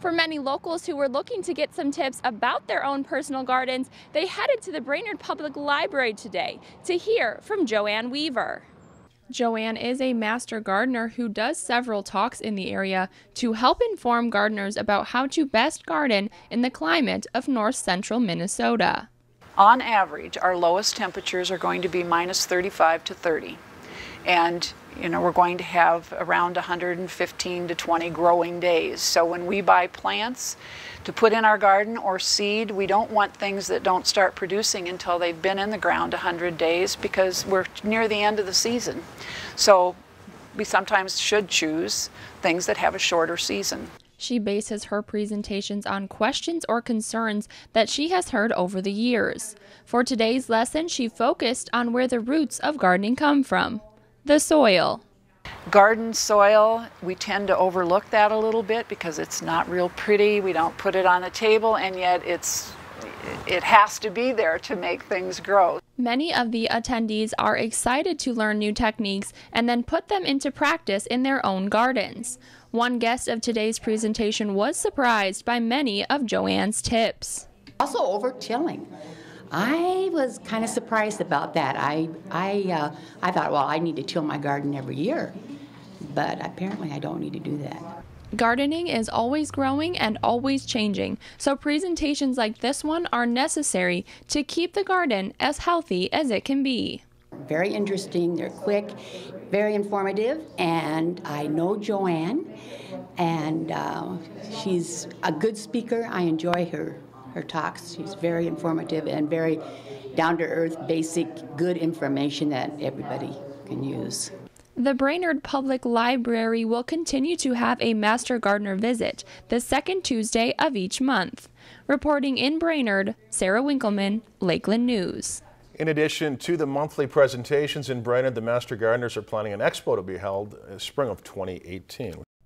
For many locals who were looking to get some tips about their own personal gardens, they headed to the Brainerd Public Library today to hear from Joanne Weaver. Joanne is a master gardener who does several talks in the area to help inform gardeners about how to best garden in the climate of north central Minnesota. On average, our lowest temperatures are going to be minus 35 to 30. And you know, we're going to have around 115 to 20 growing days. So when we buy plants to put in our garden or seed, we don't want things that don't start producing until they've been in the ground 100 days because we're near the end of the season. So we sometimes should choose things that have a shorter season. She bases her presentations on questions or concerns that she has heard over the years. For today's lesson, she focused on where the roots of gardening come from the soil. Garden soil, we tend to overlook that a little bit because it's not real pretty. We don't put it on the table, and yet it's it has to be there to make things grow. Many of the attendees are excited to learn new techniques and then put them into practice in their own gardens. One guest of today's presentation was surprised by many of Joanne's tips. Also over tilling. I was kind of surprised about that. I, I, uh, I thought, well, I need to till my garden every year, but apparently I don't need to do that. Gardening is always growing and always changing, so presentations like this one are necessary to keep the garden as healthy as it can be. Very interesting, they're quick, very informative, and I know Joanne, and uh, she's a good speaker. I enjoy her her talks. She's very informative and very down to earth, basic, good information that everybody can use. The Brainerd Public Library will continue to have a Master Gardener visit the second Tuesday of each month. Reporting in Brainerd, Sarah Winkleman, Lakeland News. In addition to the monthly presentations in Brainerd, the Master Gardeners are planning an expo to be held in spring of 2018.